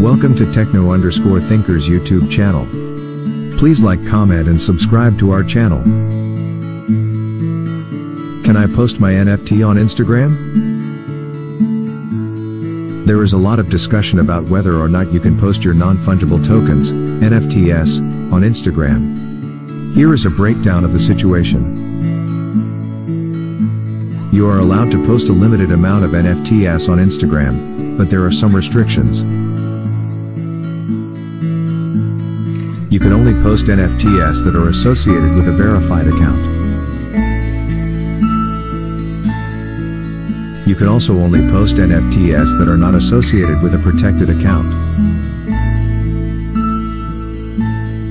Welcome to Techno underscore Thinkers YouTube channel. Please like, comment and subscribe to our channel. Can I post my NFT on Instagram? There is a lot of discussion about whether or not you can post your non-fungible tokens, NFTs, on Instagram. Here is a breakdown of the situation. You are allowed to post a limited amount of NFTs on Instagram, but there are some restrictions. You can only post NFTs that are associated with a verified account. You can also only post NFTs that are not associated with a protected account.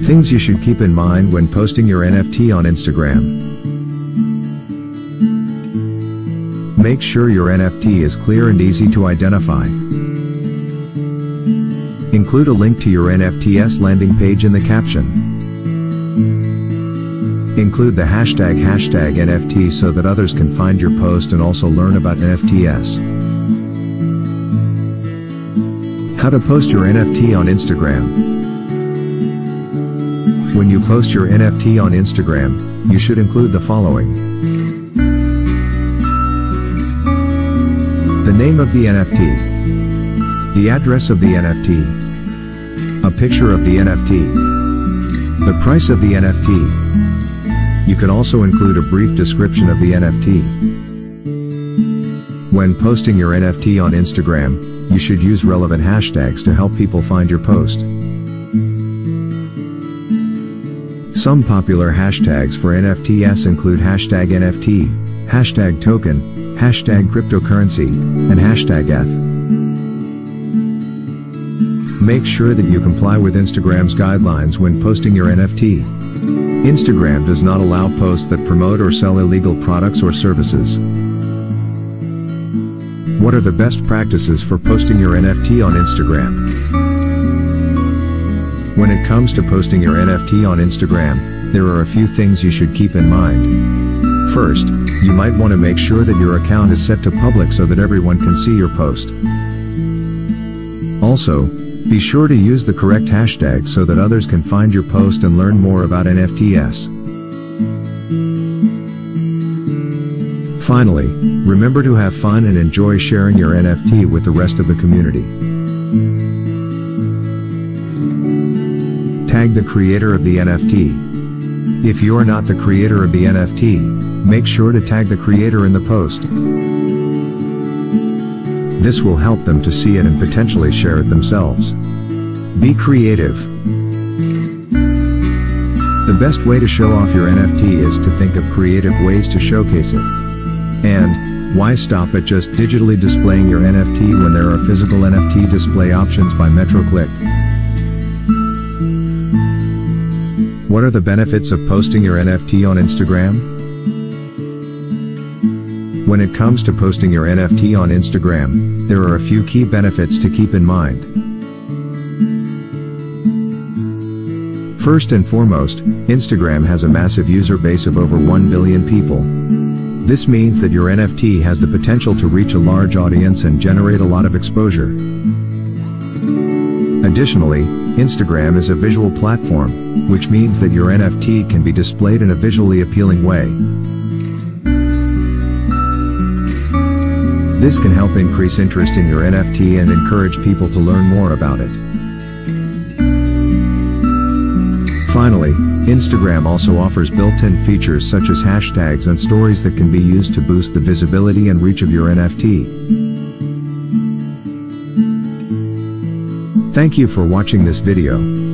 Things you should keep in mind when posting your NFT on Instagram. Make sure your NFT is clear and easy to identify. Include a link to your NFT's landing page in the caption. Include the hashtag hashtag NFT so that others can find your post and also learn about NFTs. How to post your NFT on Instagram. When you post your NFT on Instagram, you should include the following. The name of the NFT. The address of the NFT. A picture of the NFT. The price of the NFT. You can also include a brief description of the NFT. When posting your NFT on Instagram, you should use relevant hashtags to help people find your post. Some popular hashtags for NFTs include hashtag NFT, hashtag token, hashtag cryptocurrency, and hashtag ETH. Make sure that you comply with Instagram's guidelines when posting your NFT. Instagram does not allow posts that promote or sell illegal products or services. What are the best practices for posting your NFT on Instagram? When it comes to posting your NFT on Instagram, there are a few things you should keep in mind. First, you might want to make sure that your account is set to public so that everyone can see your post. Also, be sure to use the correct hashtag so that others can find your post and learn more about NFTs. Finally, remember to have fun and enjoy sharing your NFT with the rest of the community. Tag the creator of the NFT. If you are not the creator of the NFT, make sure to tag the creator in the post. This will help them to see it and potentially share it themselves. Be creative. The best way to show off your NFT is to think of creative ways to showcase it. And, why stop at just digitally displaying your NFT when there are physical NFT display options by MetroClick? What are the benefits of posting your NFT on Instagram? When it comes to posting your NFT on Instagram, there are a few key benefits to keep in mind. First and foremost, Instagram has a massive user base of over 1 billion people. This means that your NFT has the potential to reach a large audience and generate a lot of exposure. Additionally, Instagram is a visual platform, which means that your NFT can be displayed in a visually appealing way. This can help increase interest in your NFT and encourage people to learn more about it. Finally, Instagram also offers built-in features such as hashtags and stories that can be used to boost the visibility and reach of your NFT. Thank you for watching this video.